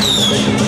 Hãy subscribe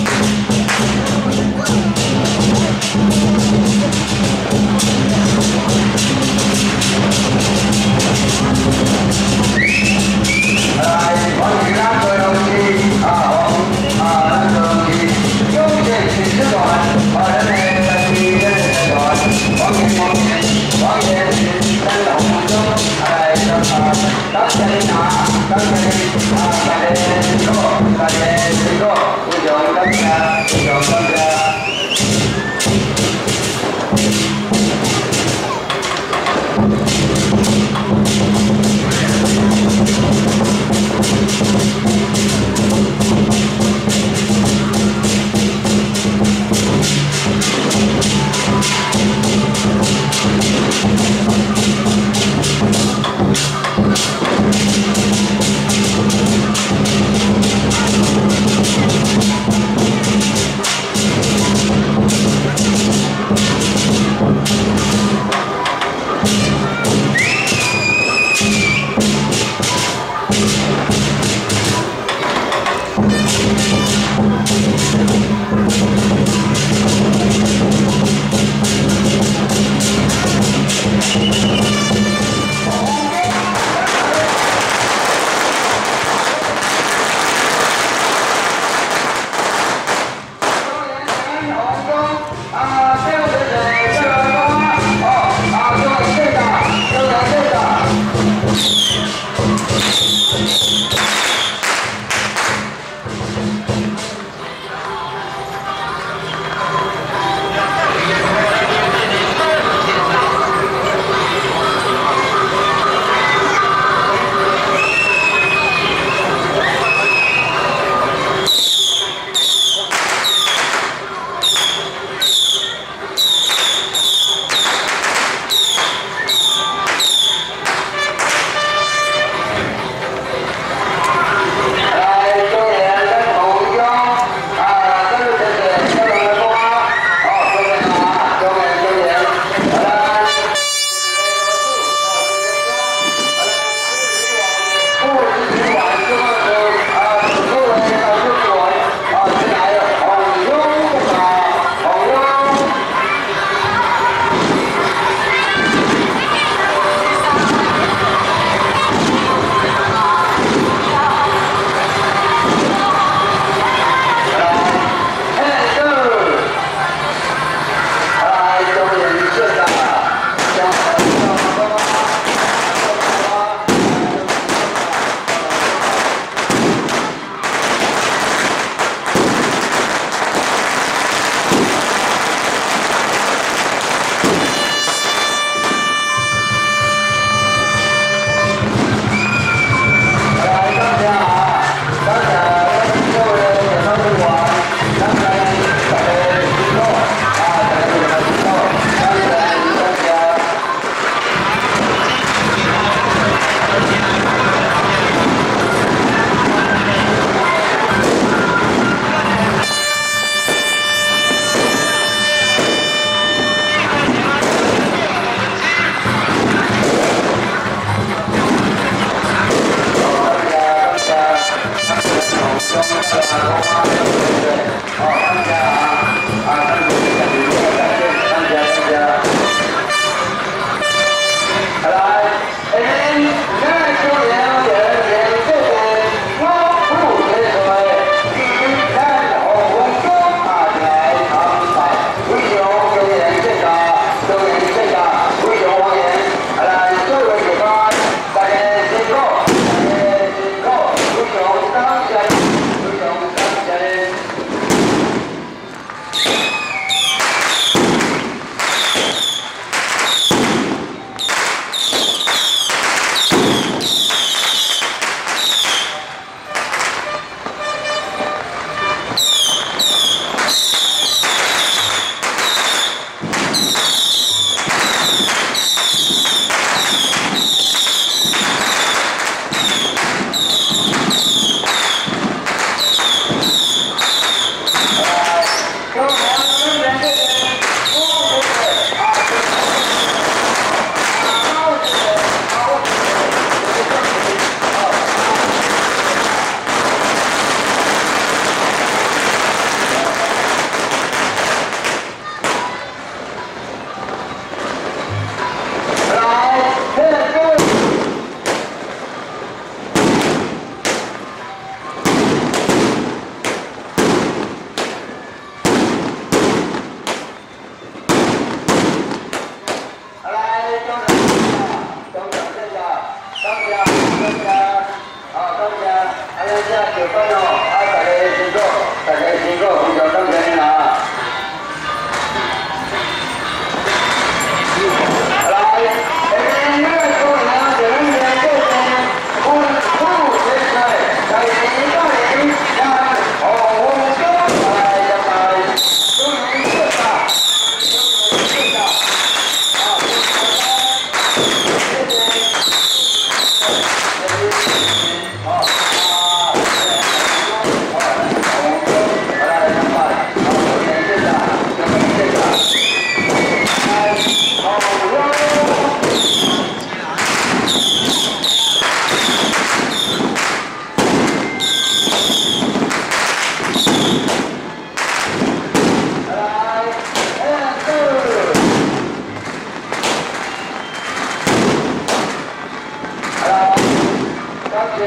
Thank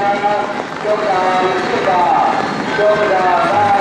you.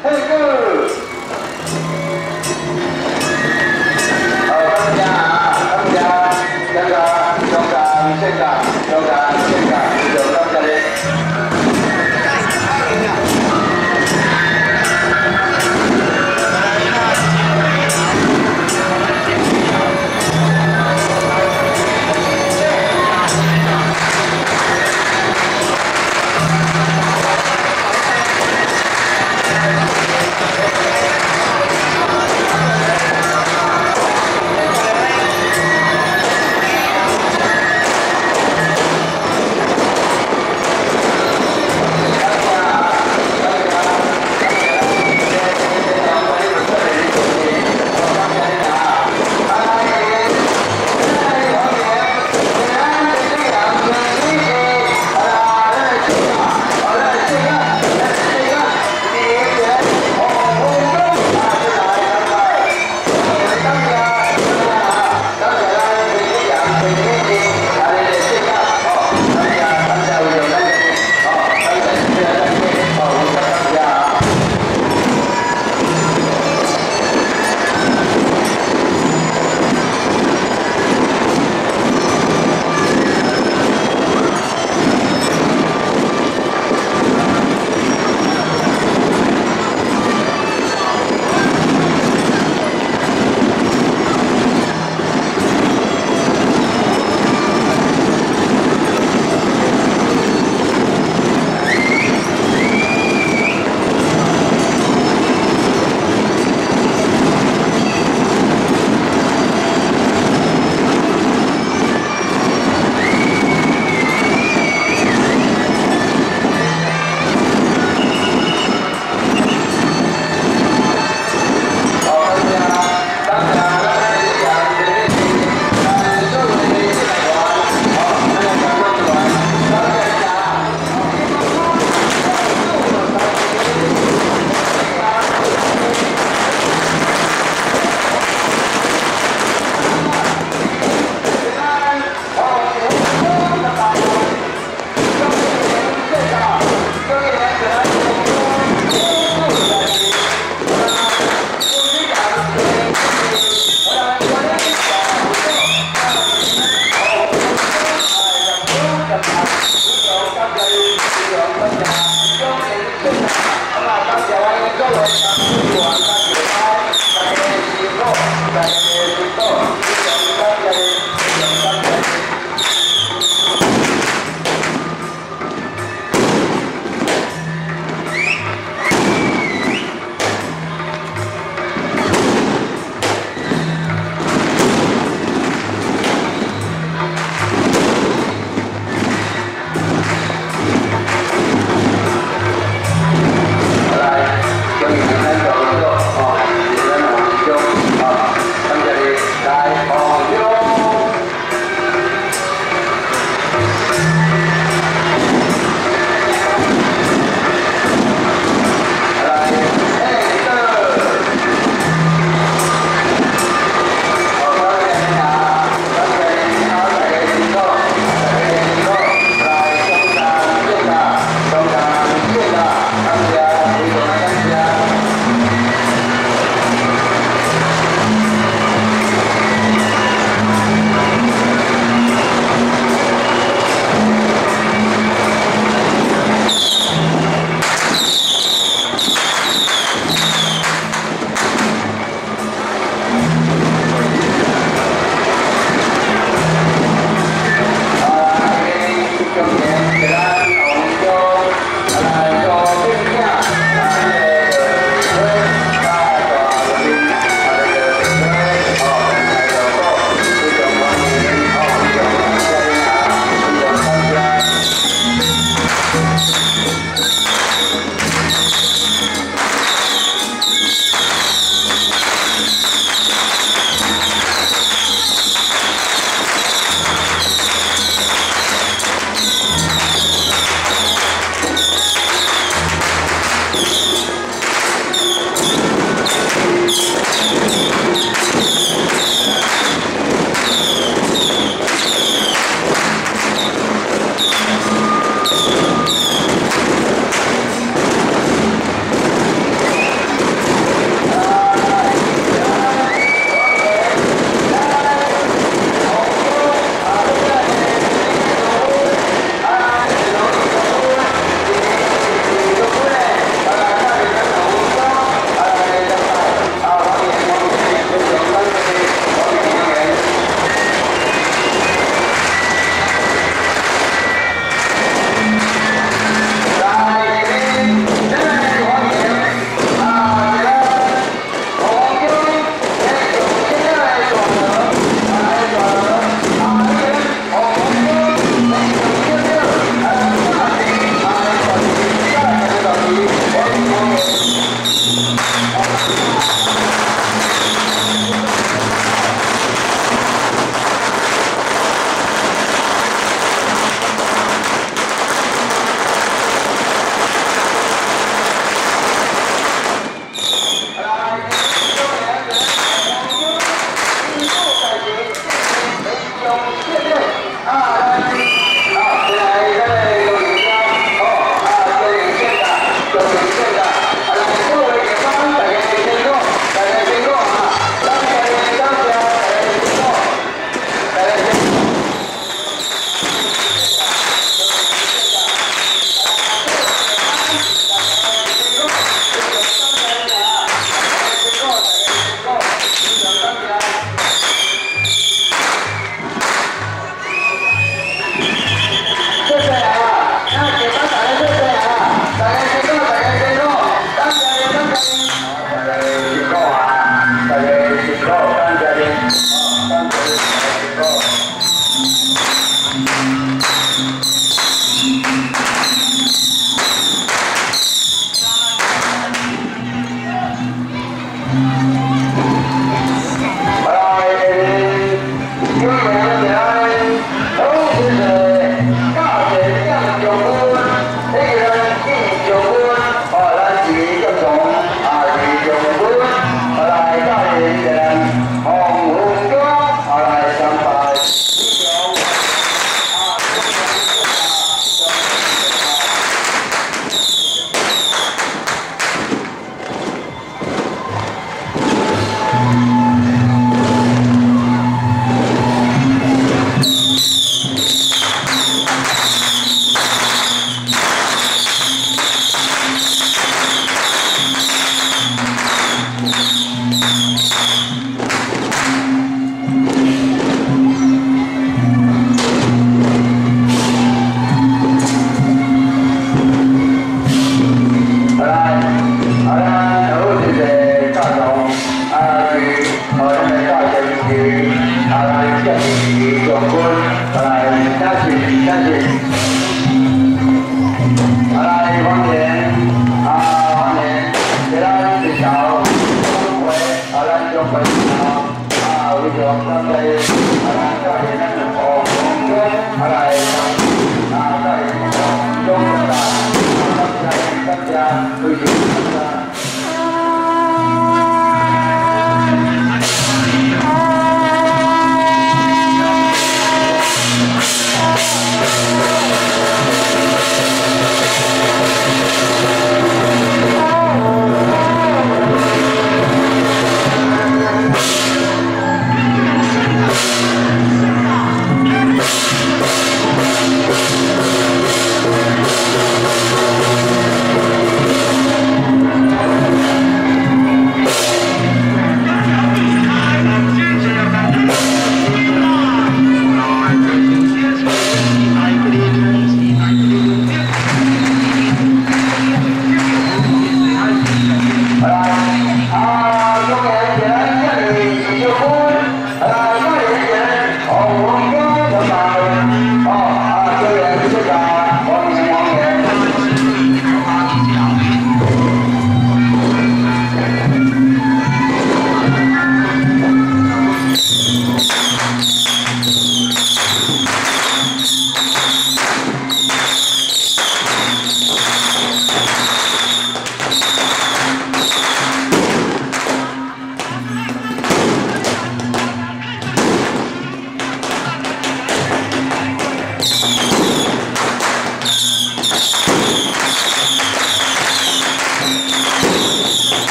Hey, go!